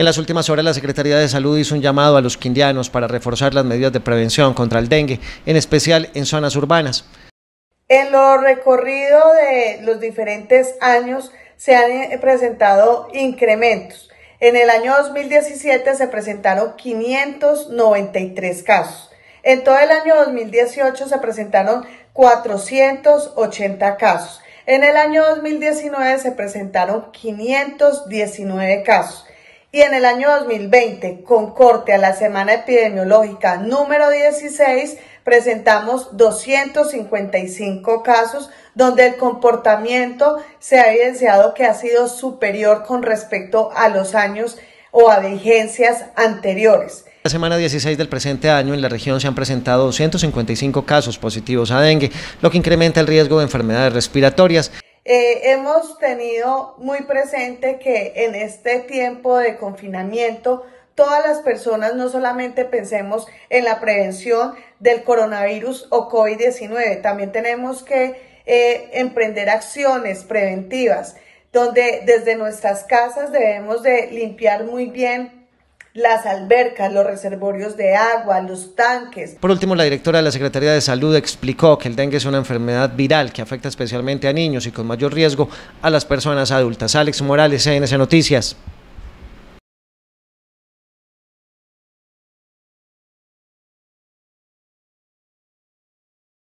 En las últimas horas, la Secretaría de Salud hizo un llamado a los quindianos para reforzar las medidas de prevención contra el dengue, en especial en zonas urbanas. En lo recorrido de los diferentes años se han eh, presentado incrementos. En el año 2017 se presentaron 593 casos. En todo el año 2018 se presentaron 480 casos. En el año 2019 se presentaron 519 casos y en el año 2020, con corte a la semana epidemiológica número 16, presentamos 255 casos donde el comportamiento se ha evidenciado que ha sido superior con respecto a los años o a vigencias anteriores. La semana 16 del presente año en la región se han presentado 255 casos positivos a dengue, lo que incrementa el riesgo de enfermedades respiratorias. Eh, hemos tenido muy presente que en este tiempo de confinamiento todas las personas no solamente pensemos en la prevención del coronavirus o COVID-19, también tenemos que eh, emprender acciones preventivas donde desde nuestras casas debemos de limpiar muy bien las albercas, los reservorios de agua, los tanques. Por último, la directora de la Secretaría de Salud explicó que el dengue es una enfermedad viral que afecta especialmente a niños y con mayor riesgo a las personas adultas. Alex Morales, CNC Noticias.